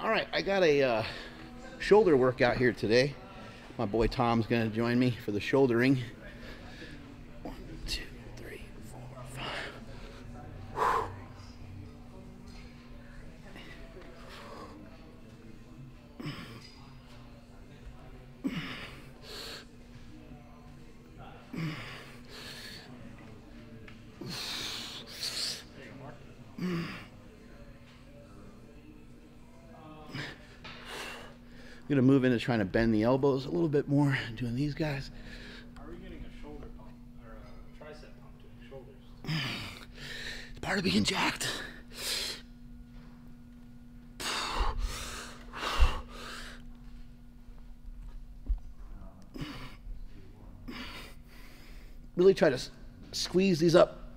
All right, I got a uh, shoulder workout here today. My boy Tom's to join me for the shouldering. One, two, three, four, five. I'm gonna move into trying to bend the elbows a little bit more, doing these guys. Are we getting a shoulder pump or a tricep pump to the shoulders? It's part of being jacked. Really try to squeeze these up.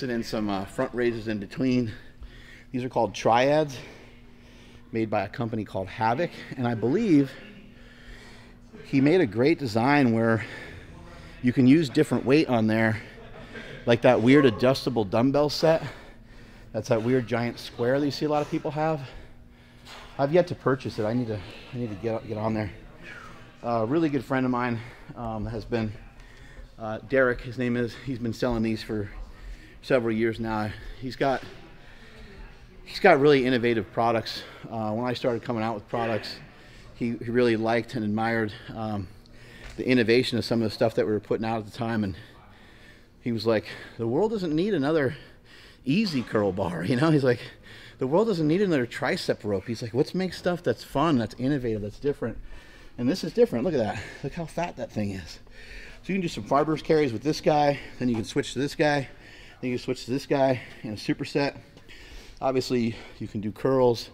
Mixing in some uh, front raises in between. These are called triads, made by a company called Havoc. And I believe he made a great design where you can use different weight on there, like that weird adjustable dumbbell set. That's that weird giant square that you see a lot of people have. I've yet to purchase it. I need to, I need to get get on there. a really good friend of mine um, has been uh, Derek. His name is. He's been selling these for several years now. He's got he's got really innovative products. Uh, when I started coming out with products, he, he really liked and admired um, the innovation of some of the stuff that we were putting out at the time, and he was like, "The world doesn't need another EZ curl bar." You know, he's like, "The world doesn't need another tricep rope." He's like, "Let's make stuff that's fun, that's innovative, that's different." And this is different. Look at that. Look how fat that thing is. So you can do some farmers carries with this guy, then you can switch to this guy, then you switch to this guy in a superset. Obviously, you can do curls,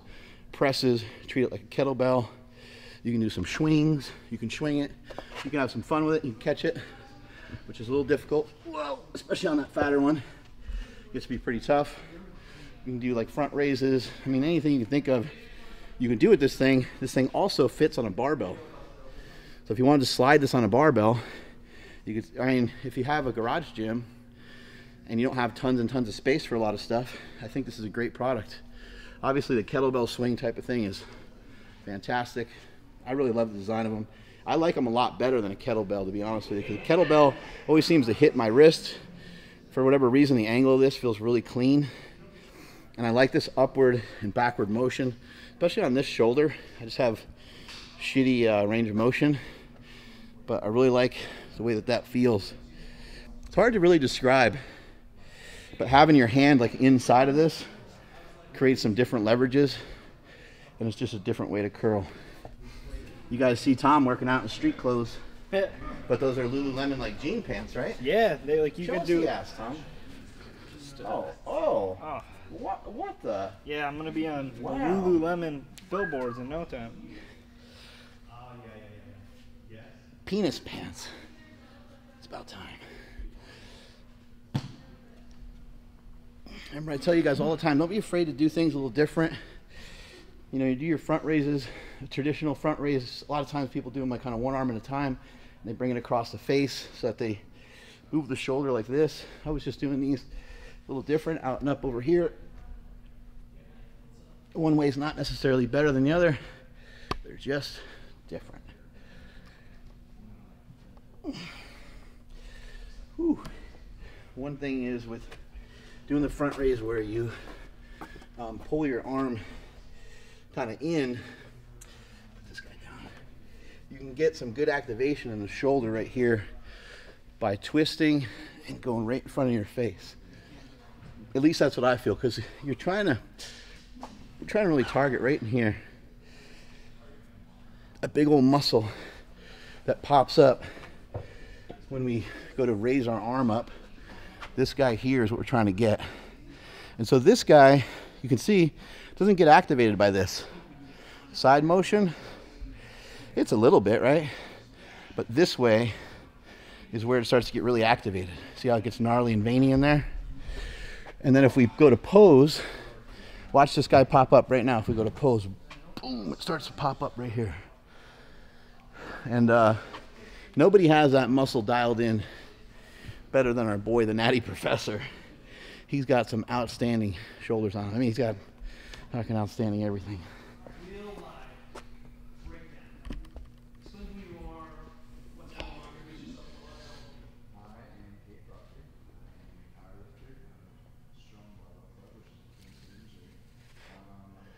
presses, treat it like a kettlebell. You can do some swings. You can swing it. You can have some fun with it. You can catch it, which is a little difficult. Whoa, especially on that fatter one. It Gets to be pretty tough. You can do like front raises. I mean, anything you can think of, you can do with this thing. This thing also fits on a barbell. So if you wanted to slide this on a barbell, you could. I mean, if you have a garage gym and you don't have tons and tons of space for a lot of stuff, I think this is a great product. Obviously, the kettlebell swing type of thing is fantastic. I really love the design of them. I like them a lot better than a kettlebell, to be honest with you, because the kettlebell always seems to hit my wrist. For whatever reason, the angle of this feels really clean. And I like this upward and backward motion, especially on this shoulder. I just have shitty uh, range of motion, but I really like the way that that feels. It's hard to really describe, but having your hand like inside of this creates some different leverages, and it's just a different way to curl. You guys see Tom working out in street clothes, but those are Lululemon like jean pants, right? yeah, they like you Show could do. the ass, Tom. Oh, oh, Oh, what, what the? yeah, I'm gonna be on Wow. Lululemon billboards in no time. Penis pants. It's about time. Remember, I tell you guys all the time, don't be afraid to do things a little different. You know, you do your front raises, traditional front raises. A lot of times people do them like kind of one arm at a time. And they bring it across the face so that they move the shoulder like this. I was just doing these a little different, out and up over here. One way is not necessarily better than the other. They're just different. Whew. One thing is with doing the front raise where you um, pull your arm kind of in, this guy down, you can get some good activation in the shoulder right here by twisting and going right in front of your face. At least that's what I feel because you're trying to you're trying to really target right in here a big old muscle that pops up when we go to raise our arm up. This guy here is what we're trying to get. And so this guy, you can see, doesn't get activated by this. Side motion, it's a little bit, right? But this way is where it starts to get really activated. See how it gets gnarly and veiny in there? And then if we go to pose, watch this guy pop up right now. If we go to pose, boom, it starts to pop up right here. And uh, nobody has that muscle dialed in better than our boy, the Natty Professor. He's got some outstanding shoulders on. him. I mean, he's got fucking outstanding everything. Real life breakdown. Explain who you are, what's going on, introduce yourself to us. I am Kate Proctor. I am a powerlifter. I'm a strong barbell club, which is the Kansas City, Missouri. Um, I,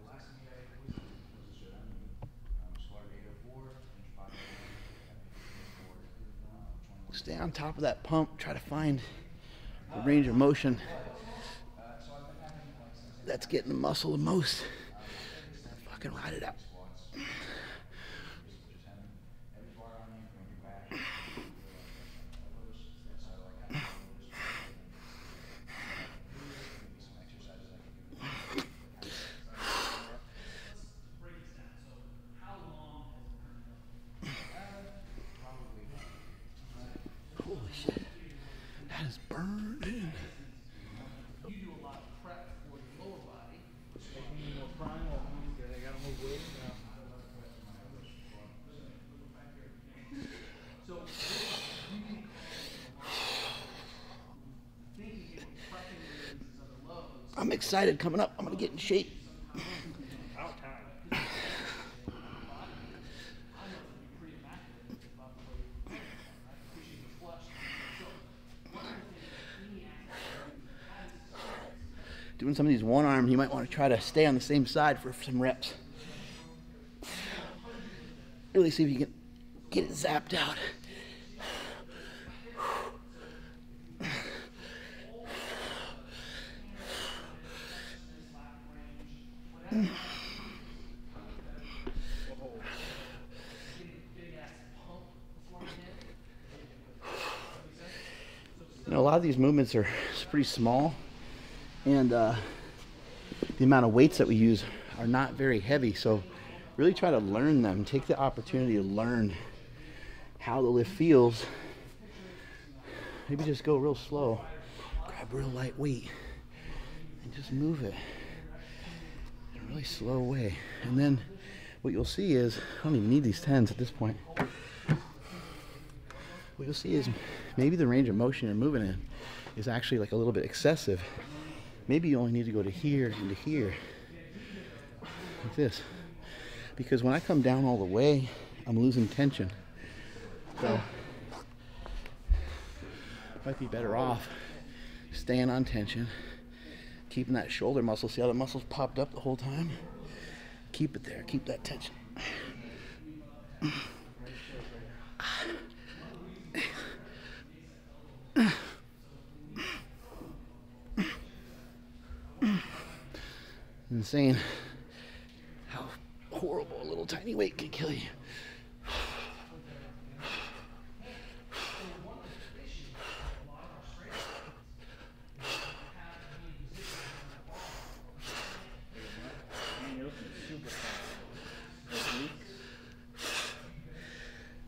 the last meet I was in was a showdown meet. Um, squat 804, bench 501, um, 21. Stay on top of that pump. Try to find the range of motion that's getting the muscle the most. Fucking ride it out. Just having every bar on you, going your back, elbows. That's how I like having elbows. Maybe some exercises I can do. Break this down. So, how long has it been? Probably Holy shit. That is burning. You do a lot of prep for your lower body. Like when you're more prime, or when you gotta move weight. you know. So, you can thinking of prepping these other loads. I'm excited coming up. I'm going to get in shape. Doing some of these one arm, you might want to try to stay on the same side for some reps. Really see if you can get it zapped out. These movements are pretty small, and uh, the amount of weights that we use are not very heavy. So, really try to learn them. Take the opportunity to learn how the lift feels. Maybe just go real slow, grab real light weight, and just move it in a really slow way. And then what you'll see is I don't even need these tens at this point. What you'll see is maybe the range of motion you're moving in is actually like a little bit excessive. Maybe you only need to go to here and to here, like this. Because when I come down all the way, I'm losing tension. So, might be better off staying on tension, keeping that shoulder muscle. See how the muscle's popped up the whole time? Keep it there, keep that tension. Insane how horrible a little tiny weight can kill you.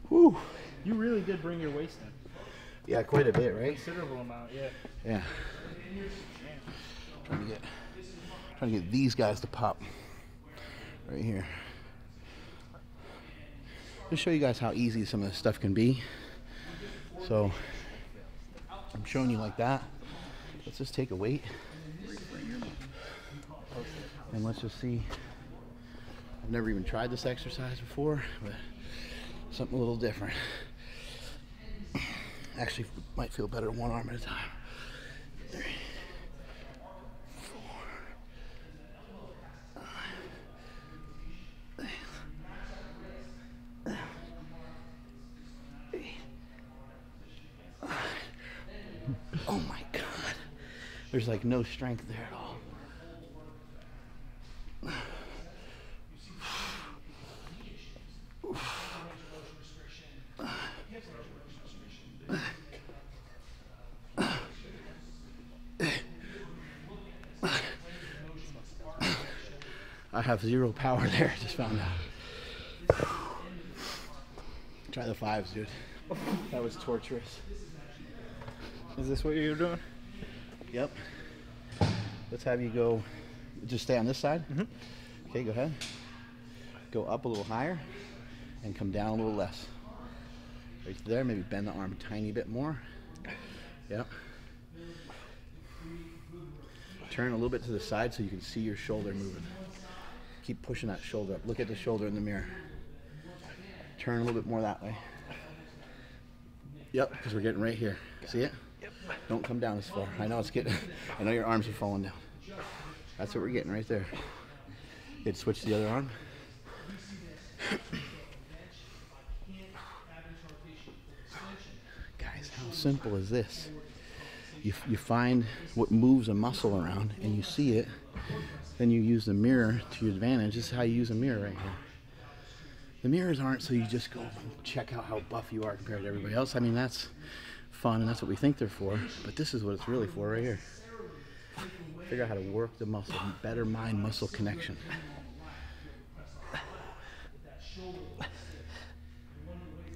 Whew. You really did bring your waist in. Yeah, quite a bit, right? Considerable amount, yeah. Yeah. Trying to get trying to get these guys to pop right here. Just show you guys how easy some of this stuff can be. So I'm showing you like that. Let's just take a weight. And let's just see. I've never even tried this exercise before, but something a little different. Actually, might feel better one arm at a time. Three, four, five, eight, nine. Oh my god. There's like no strength there at all. I have zero power there, just found out. Try the fives, dude. That was torturous. Is this what you're doing? Yep. Let's have you go. Just stay on this side. Mm-hmm. Okay, go ahead. Go up a little higher, and come down a little less. Right there, maybe bend the arm a tiny bit more. Yep. Turn a little bit to the side so you can see your shoulder moving. Keep pushing that shoulder up. Look at the shoulder in the mirror. Turn a little bit more that way. Yep, because we're getting right here. See it? Don't come down as far. I know it's getting. I know your arms are falling down. That's what we're getting right there. Hit switch the other arm. Guys, how simple is this? You, you find what moves a muscle around and you see it, then you use the mirror to your advantage. This is how you use a mirror right here. The mirrors aren't so you just go check out how buff you are compared to everybody else. I mean, that's fun and that's what we think they're for, but this is what it's really for right here. Figure out how to work the muscle, better mind muscle connection.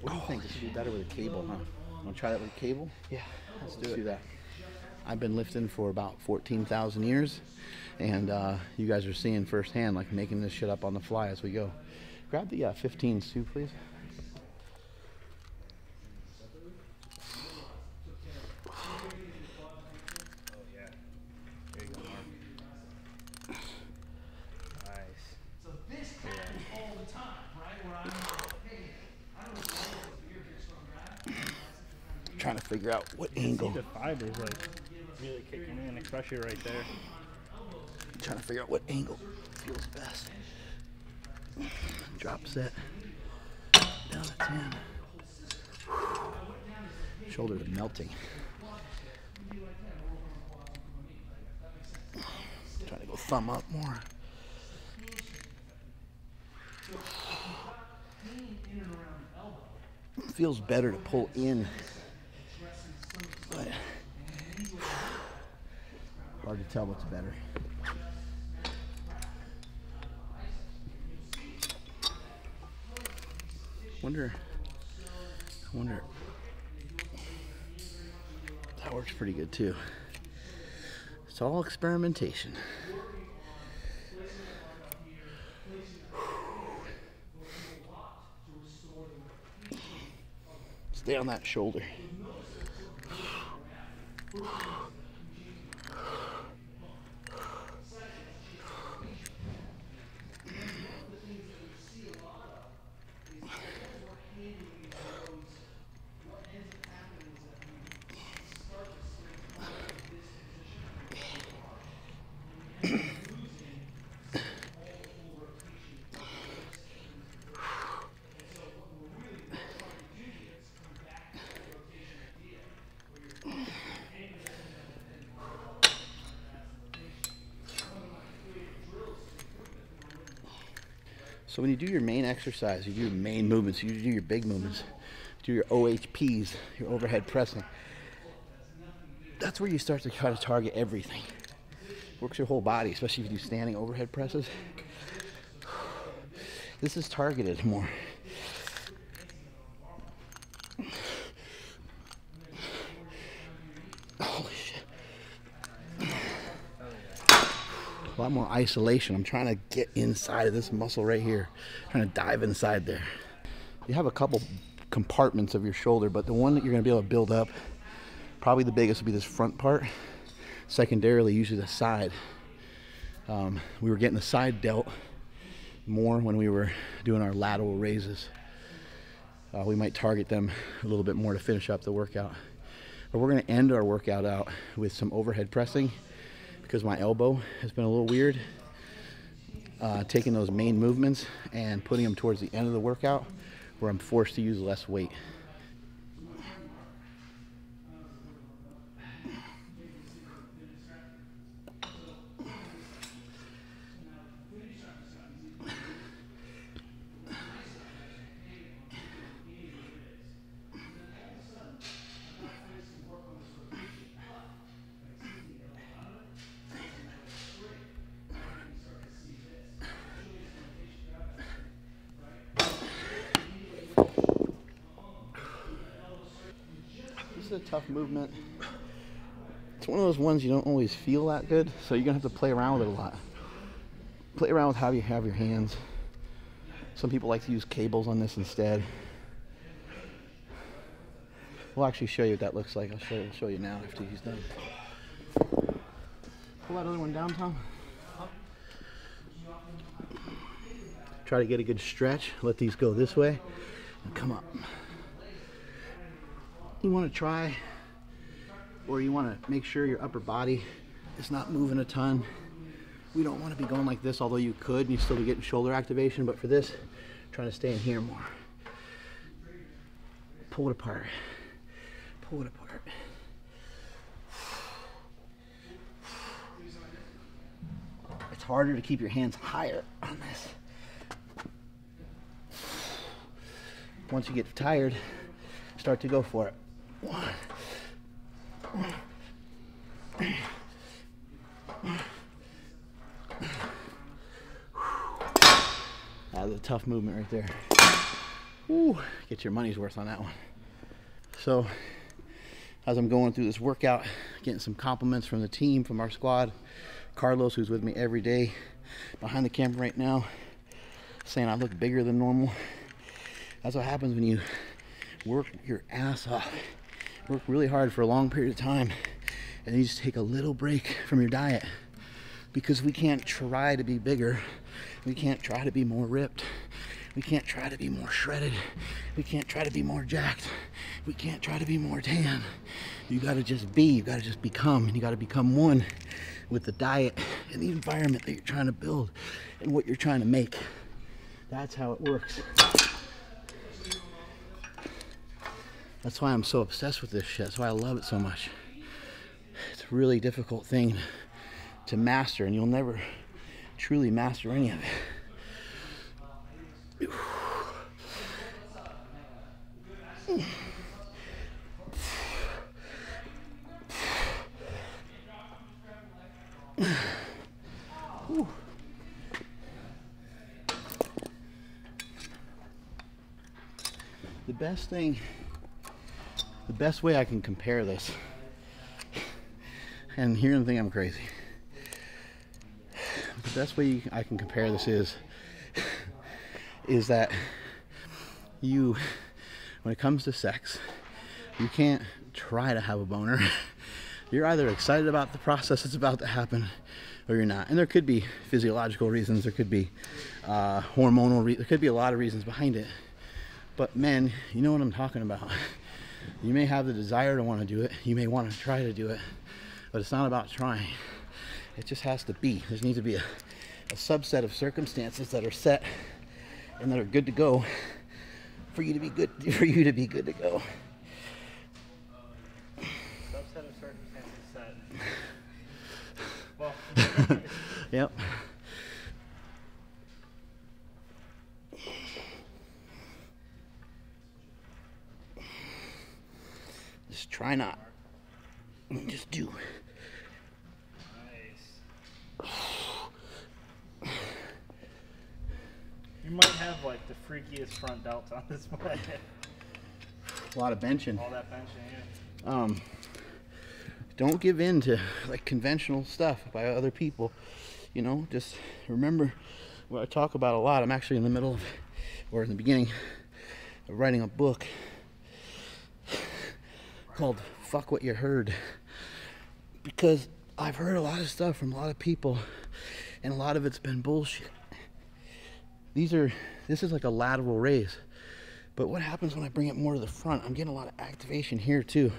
What do you think? This would be better with a cable, huh? Want to try that with a cable? Yeah, Let's do, that. I've been lifting for about 14,000 years, and uh, you guys are seeing firsthand, like making this shit up on the fly as we go. Grab the uh, 15s too, please. Oh yeah. There you go, Mark. Nice. So this happens all the time, right? Where I'm like, hey, I don't know if all of you're here strong guy. Trying to figure out what angle. the fibers like really kicking in, especially right there. I'm Trying to figure out what angle feels best. Drop set. Down at 10. Shoulders are melting. Trying to go thumb up more. Feels better to pull in. But hard to tell what's better. Wonder. I wonder. That works pretty good too. It's all experimentation. Stay on that shoulder. So when you do your main exercise, you do your main movements, you do your big movements, do your OHPs, your overhead pressing. That's where you start to try to target everything. Works your whole body, especially if you do standing overhead presses. This is targeted more. Holy shit. A lot more isolation. I'm trying to get inside of this muscle right here. trying to dive inside there. You have a couple compartments of your shoulder, but the one that you're going to be able to build up, probably the biggest, will be this front part. Secondarily, usually the side. Um, we were getting the side delt more when we were doing our lateral raises. Uh, we might target them a little bit more to finish up the workout. But we're going to end our workout out with some overhead pressing because my elbow has been a little weird. Uh, taking those main movements and putting them towards the end of the workout where I'm forced to use less weight. Is a tough movement. It's one of those ones you don't always feel that good, so you're gonna have to play around with it a lot. Play around with how you have your hands. Some people like to use cables on this instead. We'll actually show you what that looks like. I'll show, I'll show you now after he's done. Pull that other one down, Tom. Try to get a good stretch. Let these go this way and come up. You want to try, or you want to make sure your upper body is not moving a ton. We don't want to be going like this, although you could and you still be getting shoulder activation. But for this, trying to stay in here more. Pull it apart. Pull it apart. It's harder to keep your hands higher on this. Once you get tired, start to go for it. That was a tough movement right there. Ooh, get your money's worth on that one. So, as I'm going through this workout, getting some compliments from the team, from our squad, Carlos, who's with me every day, behind the camera right now, saying I look bigger than normal. That's what happens when you work your ass off, work really hard for a long period of time, and you just take a little break from your diet because we can't try to be bigger. We can't try to be more ripped. We can't try to be more shredded. We can't try to be more jacked. We can't try to be more tan. You got to just be. You got to just become. And you got to become one with the diet and the environment that you're trying to build and what you're trying to make. That's how it works. That's why I'm so obsessed with this shit. That's why I love it so much. It's a really difficult thing to master, and you'll never truly master any of it. The best thing, the best way I can compare this, and here the thing I'm crazy. The best way I can compare this is, is that you, when it comes to sex, you can't try to have a boner. You're either excited about the process that's about to happen, or you're not. And there could be physiological reasons. There could be uh, hormonal. Re- there could be a lot of reasons behind it. But men, you know what I'm talking about. You may have the desire to want to do it. You may want to try to do it, but it's not about trying. It just has to be. There needs to be a, a subset of circumstances that are set and that are good to go for you to be good for you to be good to go. Subset of circumstances set. Well, Yep. Just try not. Just do. nice. You might have like the freakiest front delts on this planet. A lot of benching. All that benching, yeah. um, don't give in to like conventional stuff by other people. You know, just remember what I talk about a lot. I'm actually in the middle of, or in the beginning, of writing a book called "Fuck What You Heard," because I've heard a lot of stuff from a lot of people, and a lot of it's been bullshit. These are, this is like a lateral raise. But what happens when I bring it more to the front? I'm getting a lot of activation here too.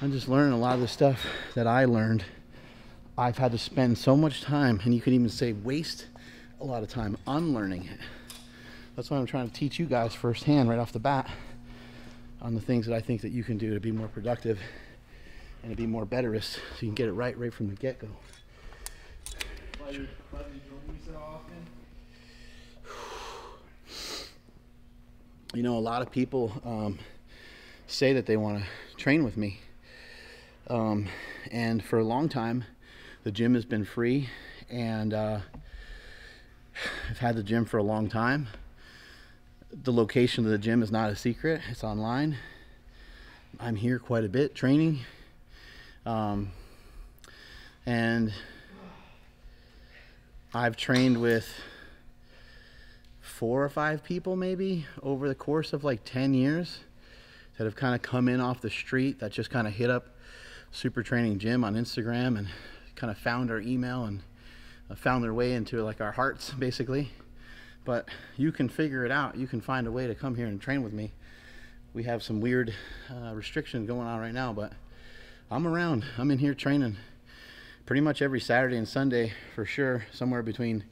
I'm just learning a lot of the stuff that I learned. I've had to spend so much time, and you could even say waste a lot of time unlearning it. That's why I'm trying to teach you guys firsthand right off the bat on the things that I think that you can do to be more productive and to be more betterist so you can get it right right from the get-go. You, why do you join me so often? you know, a lot of people um, say that they want to train with me. Um, and for a long time, the gym has been free, and uh, I've had the gym for a long time. The location of the gym is not a secret, it's online. I'm here quite a bit training. Um, and I've trained with four or five people maybe over the course of like 10 years that have kind of come in off the street that just kind of hit up Super Training Gym on Instagram and kind of found our email and found their way into like our hearts basically. But you can figure it out. You can find a way to come here and train with me. We have some weird uh, restrictions going on right now, but I'm around. I'm in here training pretty much every Saturday and Sunday for sure, somewhere between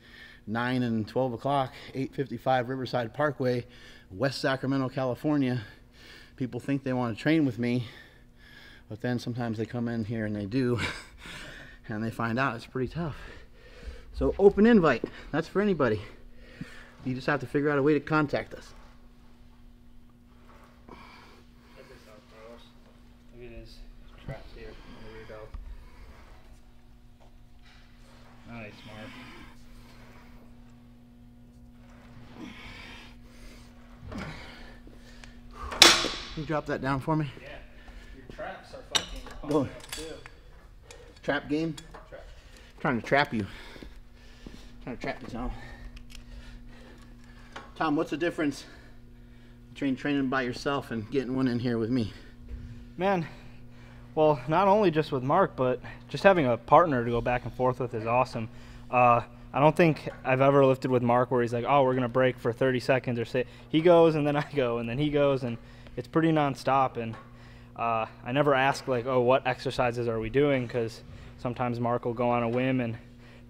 9 and 12 o'clock, 855 Riverside Parkway, West Sacramento, California. People think they want to train with me, but then sometimes they come in here and they do, and they find out it's pretty tough. So, open invite. That's for anybody. You just have to figure out a way to contact us. Check this out, Carlos. Look at his traps here your belt. Nice, Mark. Can you drop that down for me? Yeah. Your traps are fucking Whoa. up too. Trap game? Trap. Trying to trap you. Trying to trap you, Tom. Tom, what's the difference between training by yourself and getting one in here with me? Man, well, not only just with Mark, but just having a partner to go back and forth with is awesome. Uh, I don't think I've ever lifted with Mark where he's like, "Oh, we're gonna break for 30 seconds," or say he goes and then I go and then he goes, and it's pretty nonstop. And uh, I never ask like, "Oh, what exercises are we doing?" Because sometimes Mark will go on a whim, and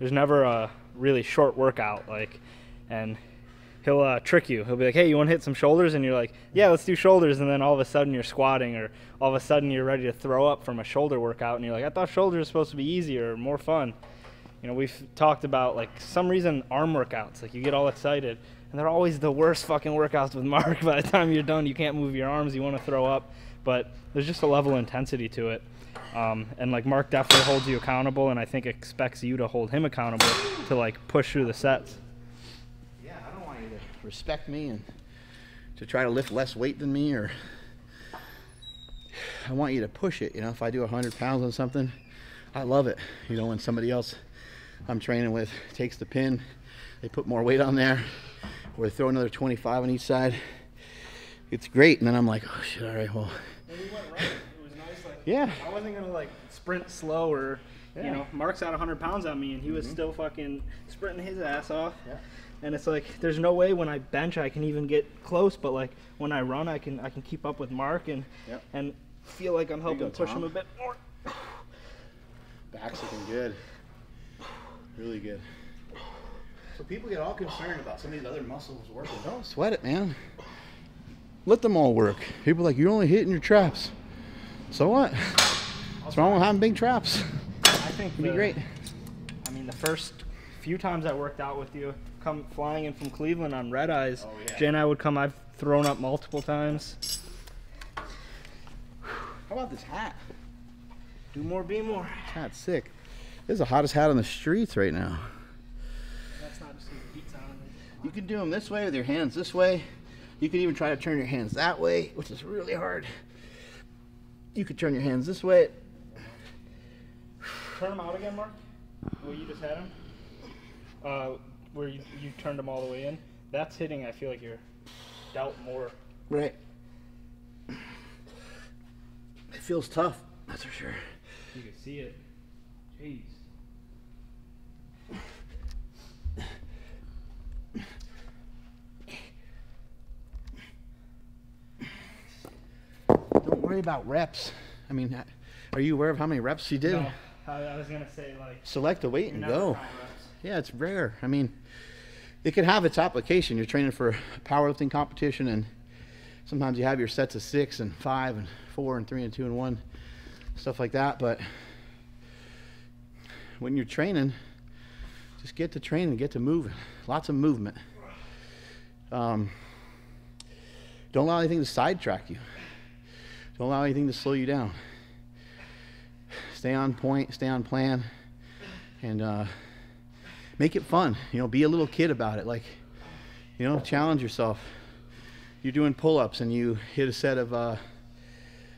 there's never a really short workout. Like, and he'll uh, trick you. He'll be like, "Hey, you want to hit some shoulders?" And you're like, "Yeah, let's do shoulders." And then all of a sudden you're squatting, or all of a sudden you're ready to throw up from a shoulder workout, and you're like, "I thought shoulders were supposed to be easier or more fun." You know, we've talked about like some reason arm workouts. Like you get all excited, and they're always the worst fucking workouts with Mark. By the time you're done, you can't move your arms. You want to throw up, but there's just a level of intensity to it. Um, and like Mark definitely holds you accountable, and I think expects you to hold him accountable to like push through the sets. Yeah, I don't want you to respect me and to try to lift less weight than me, or I want you to push it. You know, if I do 100 pounds on something, I love it. You know, when somebody else I'm training with takes the pin, they put more weight on there, or they throw another 25 on each side. It's great, and then I'm like, oh shit, all right, well, And we went right. It was nice. Like Yeah. I wasn't gonna like sprint slow or Yeah. you know, Mark's at 100 pounds on me, and he was mm-hmm. still fucking sprinting his ass off. Yeah. And it's like there's no way when I bench I can even get close, but like when I run I can I can keep up with Mark and Yep. and feel like I'm helping go, push Tom. him a bit more. Back's looking good. Really good. So people get all concerned about some of these other muscles working. Don't sweat it, man. Let them all work. People are like, you're only hitting your traps. So what? What's wrong with having big traps? I think It'd be great. I mean, the first few times I worked out with you, come flying in from Cleveland on red eyes, Oh, yeah. Jay and I would come. I've thrown up multiple times. How about this hat? Do more, be more. This hat's sick. This is the hottest hat on the streets right now. That's not just because the heat's on. You can do them this way with your hands this way. You can even try to turn your hands that way, which is really hard. You could turn your hands this way. Turn them out again, Mark. Where you just had them. Uh, where you, you turned them all the way in. That's hitting. I feel like you're delt more. Right. It feels tough, that's for sure. You can see it. Jeez. Worry about reps. I mean, are you aware of how many reps you did? No, I, I was gonna say like. Select a weight and go. Yeah, it's rare. I mean, it could have its application. You're training for a powerlifting competition, and sometimes you have your sets of six and five and four and three and two and one, stuff like that. But when you're training, just get to training, get to moving. Lots of movement. Um, don't allow anything to sidetrack you. Don't allow anything to slow you down. Stay on point, stay on plan, and uh, make it fun. You know, be a little kid about it. Like, you know, challenge yourself. You're doing pull-ups and you hit a set of uh,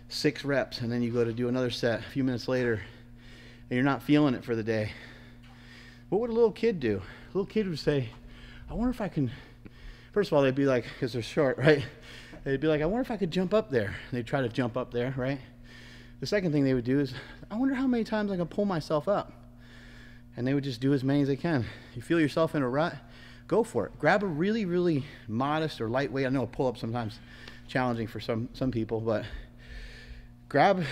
six reps, and then you go to do another set a few minutes later, and you're not feeling it for the day. What would a little kid do? A little kid would say, I wonder if I can. First of all, they'd be like, because they're short, right? They'd be like, I wonder if I could jump up there. They'd try to jump up there, right? The second thing they would do is, I wonder how many times I can pull myself up. And they would just do as many as they can. You feel yourself in a rut, go for it. Grab a really, really modest or lightweight. I know a pull up sometimes challenging for some some people, but grab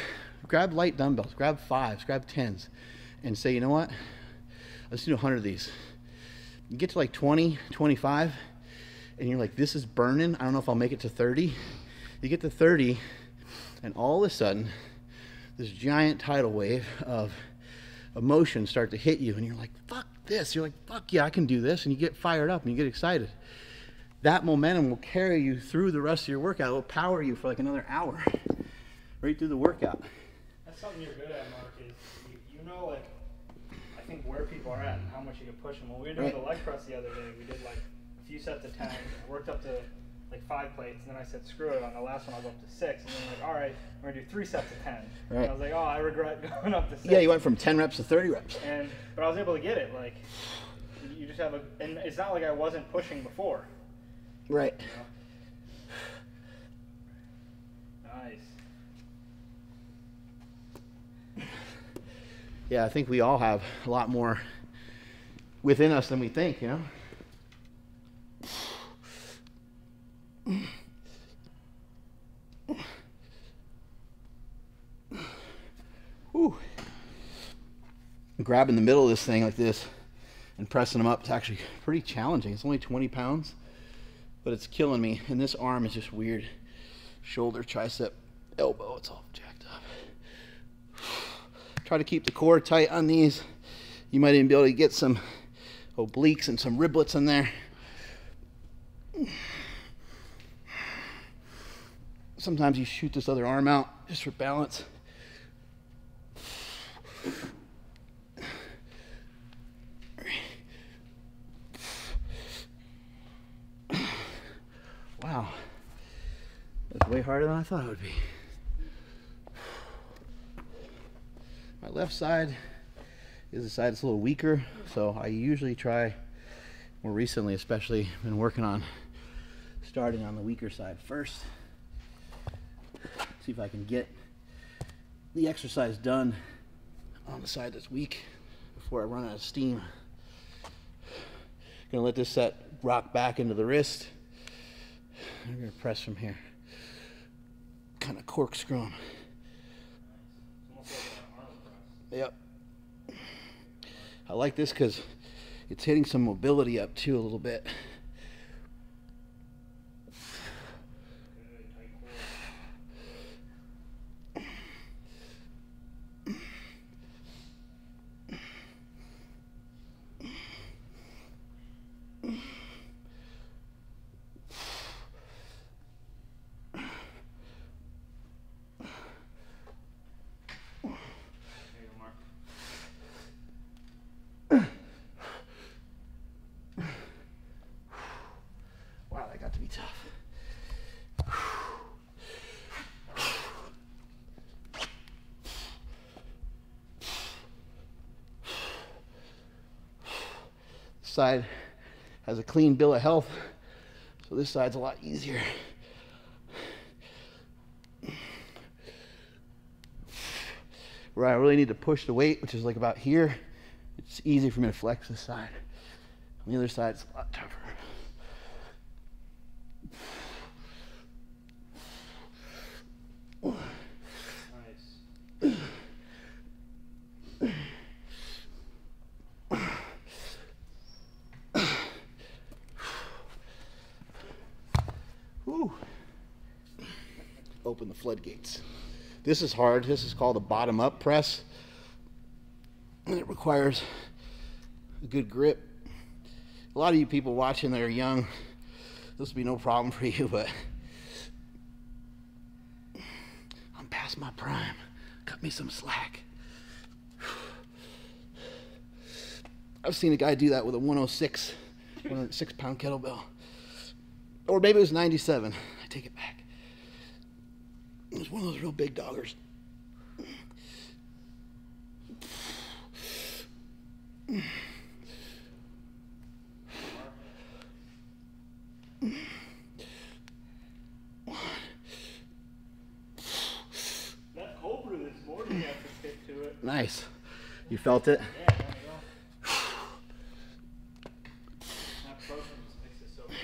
grab light dumbbells, grab fives, grab tens, and say, you know what? Let's do 100 of these. You get to like 20, 25, and you're like, this is burning. I don't know if I'll make it to 30. You get to 30, and all of a sudden, this giant tidal wave of emotions start to hit you, and you're like, fuck this. You're like, fuck yeah, I can do this. And you get fired up and you get excited. That momentum will carry you through the rest of your workout. It will power you for like another hour, right through the workout. That's something you're good at, Mark. Is you, you know, like I think where people are at and how much you can push them. When we were doing Right. the leg press the other day, we did like sets of ten. I worked up to like five plates, and then I said, "Screw it." On the last one, I'll go up to six, and then like, "All right, we're gonna do three sets of 10. And I was like, "Oh, I regret going up to six. Yeah, you went from 10 reps to 30 reps. And but I was able to get it. Like you just have a, and it's not like I wasn't pushing before. Right. You know? Nice. Yeah, I think we all have a lot more within us than we think, you know? Whew. Grabbing the middle of this thing like this and pressing them up is actually pretty challenging. It's only 20 pounds, but it's killing me. And this arm is just weird. Shoulder, tricep, elbow, it's all jacked up. Try to keep the core tight on these. You might even be able to get some obliques and some riblets in there. Sometimes you shoot this other arm out just for balance. Wow. That's way harder than I thought it would be. My left side is the side that's a little weaker, so I usually try, more recently especially, been working on starting on the weaker side first. See if I can get the exercise done on the side that's weak before I run out of steam. Gonna let this set rock back into the wrist. I'm gonna press from here. Kind of corkscrew. Yep. I like this because it's hitting some mobility up too a little bit. Good, tight core. There you go, Mark. Wow, that got to tough. Side has a clean bill of health, so this side's a lot easier. Where I really need to push the weight, which is like about here, it's easy for me to flex this side. On the other side, it's a lot tougher. Nice. Whew. Open the floodgates. This is hard. This is called a bottom up press. And it requires a good grip. A lot of you people watching that are young, this will be no problem for you, but I'm past my prime. Cut me some slack. I've seen a guy do that with a 106, 106 pound kettlebell. Or maybe it was 97. I take it back. It was one of those real big doggers. That cobra this morning has to stick to it. Nice. You felt it? Yeah, there you go. That protein just makes it so good.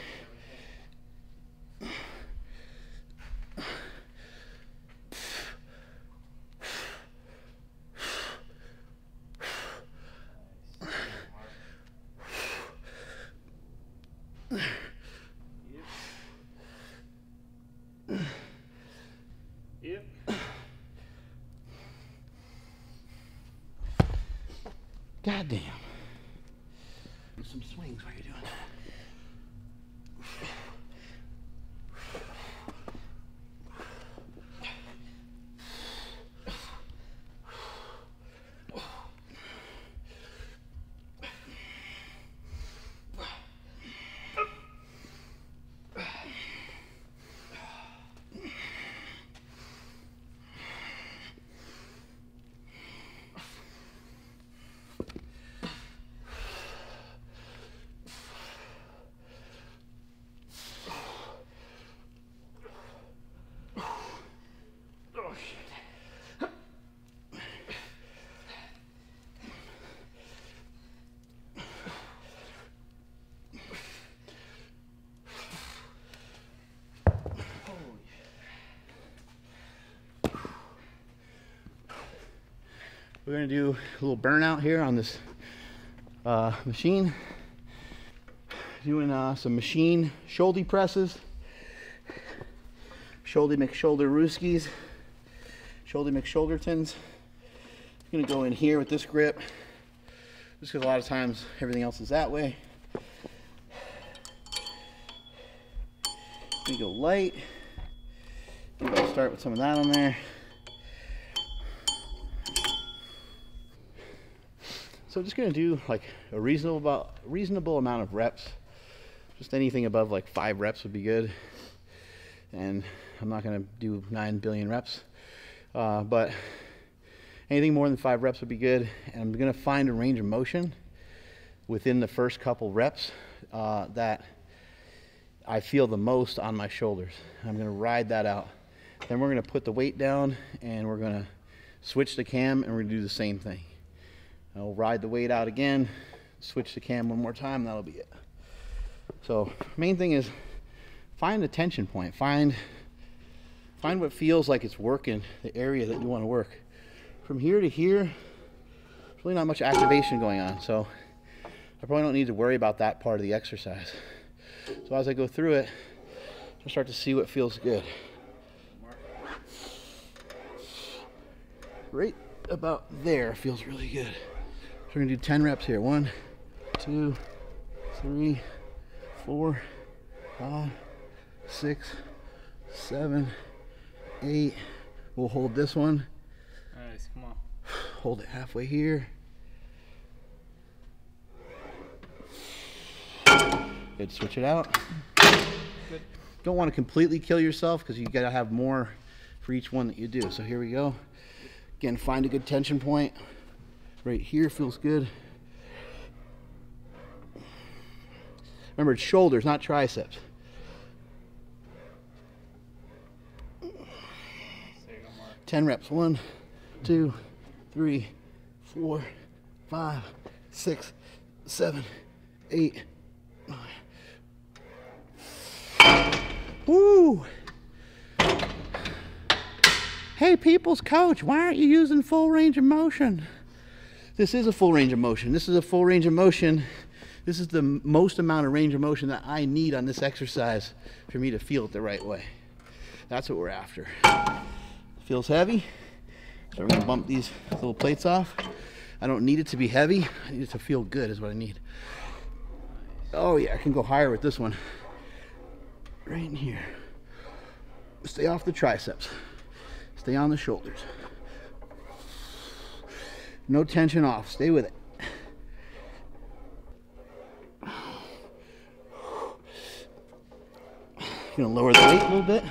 Yep. Goddamn. Some swings while you're doing that. We're gonna do a little burnout here on this uh, machine. Doing uh, some machine shoulder presses. Shoulder McShoulder Rooskies. Shoulder McShouldertons. Gonna go in here with this grip. Just because a lot of times everything else is that way. We go light. I'll start with some of that on there. So I'm just gonna do like a reasonable about reasonable amount of reps. Just anything above like five reps would be good. And I'm not gonna do nine billion reps, uh, but anything more than five reps would be good. And I'm gonna find a range of motion within the first couple reps uh, that I feel the most on my shoulders. I'm gonna ride that out. Then we're gonna put the weight down and we're gonna switch the cam and we're gonna do the same thing. I'll ride the weight out again, switch the cam one more time, that'll be it. So main thing is find a tension point. Find find what feels like it's working, the area that you want to work. From here to here, there's really not much activation going on, so I probably don't need to worry about that part of the exercise. So as I go through it, I'll start to see what feels good. Right about there feels really good. So we're gonna do 10 reps here. One, two, three, four, five, six, seven, eight. We'll hold this one, Nice, come on. hold it halfway here. Good, switch it out. Good. Don't want to completely kill yourself because you gotta have more for each one that you do. So here we go. Again, find a good tension point. Right here feels good. Remember, it's shoulders, not triceps. 10 reps. One, two, three, four, five, six, seven, eight, nine. Woo! Hey, people's coach, why aren't you using full range of motion? This is a full range of motion. This is a full range of motion. This is the most amount of range of motion that I need on this exercise for me to feel it the right way. That's what we're after. Feels heavy. So we're gonna bump these little plates off. I don't need it to be heavy. I need it to feel good is what I need. Oh yeah, I can go higher with this one. Right in here. Stay off the triceps. Stay on the shoulders. No tension off. Stay with it. Gonna lower the weight a little bit.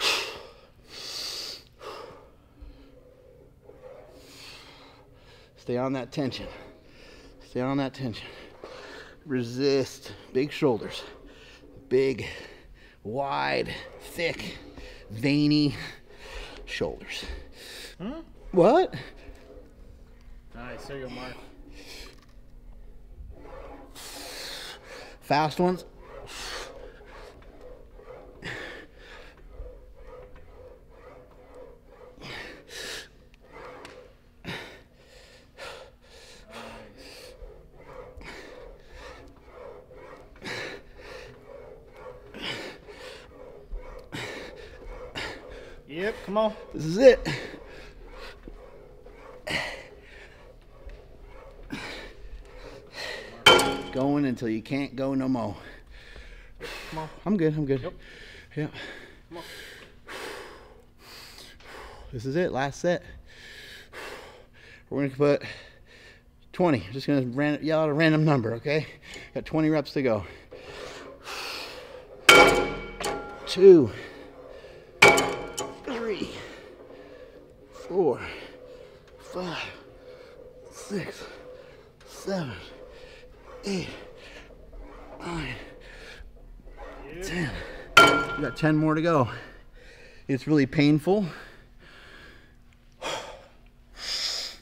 Stay on that tension. Stay on that tension. Resist. Big shoulders. Big, wide, thick, veiny shoulders. What? Nice. There you go, Mark. Fast ones. Yep. Come on. This is it. Going until you can't go no more. Come on. I'm good. I'm good. Yep. Yeah. Come on. This is it. Last set. We're gonna put 20. Just gonna ran, yell out a random number. Okay. Got 20 reps to go. Two. Three. Four. Five. Six. Seven. Eight. Nine. Ten. We got 10 more to go. It's really painful.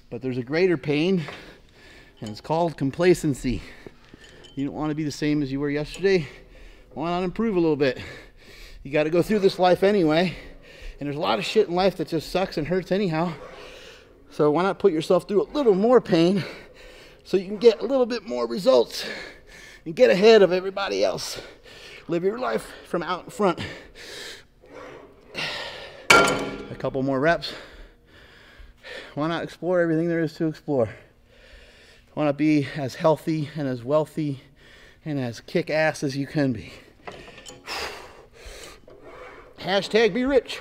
But there's a greater pain, and it's called complacency. You don't want to be the same as you were yesterday. Why not improve a little bit? You got to go through this life anyway, and there's a lot of shit in life that just sucks and hurts anyhow. So why not put yourself through a little more pain so you can get a little bit more results and get ahead of everybody else? Live your life from out front. A couple more reps. Why not explore everything there is to explore? Why not be as healthy and as wealthy and as kick ass as you can be? Hashtag be rich.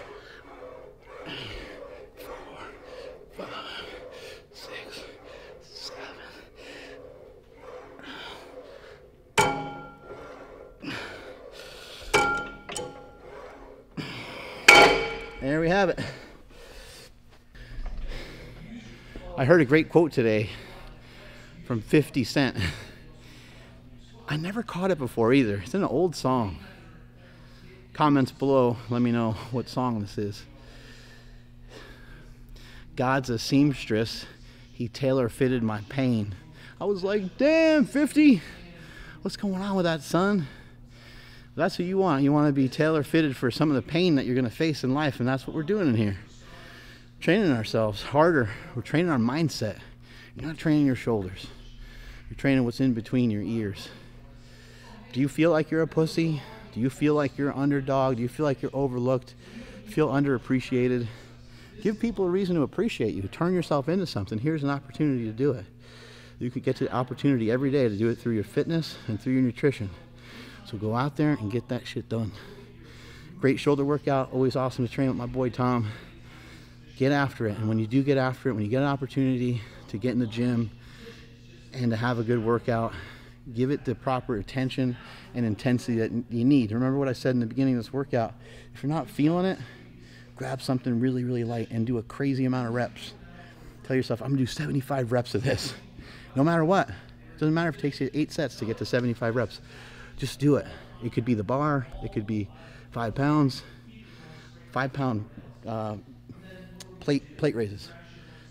There we have it. I heard a great quote today from 50 Cent. I never caught it before either. It's in an old song. Comments below, let me know what song this is. God's a seamstress. He tailor fitted my pain. I was like, damn, 50. What's going on with that, son? That's what you want. You want to be tailor fitted for some of the pain that you're going to face in life, and that's what we're doing in here. Training ourselves harder. We're training our mindset. You're not training your shoulders. You're training what's in between your ears. Do you feel like you're a pussy? Do you feel like you're underdog? Do you feel like you're overlooked? Feel underappreciated? Give people a reason to appreciate you. Turn yourself into something. Here's an opportunity to do it. You could get the opportunity every day to do it through your fitness and through your nutrition. So go out there and get that shit done. Great shoulder workout. Always awesome to train with my boy Tom. Get after it. And when you do get after it, when you get an opportunity to get in the gym and to have a good workout, give it the proper attention and intensity that you need. Remember what I said in the beginning of this workout. If you're not feeling it, grab something really, really light and do a crazy amount of reps. Tell yourself, I'm gonna do 75 reps of this. No matter what. Doesn't matter if it takes you eight sets to get to 75 reps. Just do it. It could be the bar, it could be five pounds, five pound uh, plate plate raises,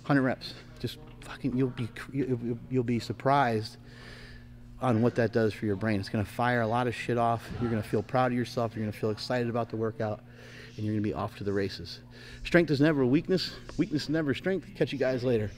100 reps. Just fucking, you'll be you'll, you'll be surprised on what that does for your brain. It's gonna fire a lot of shit off. You're gonna feel proud of yourself. You're gonna feel excited about the workout, and you're gonna be off to the races. Strength is never a weakness. Weakness is never strength. Catch you guys later.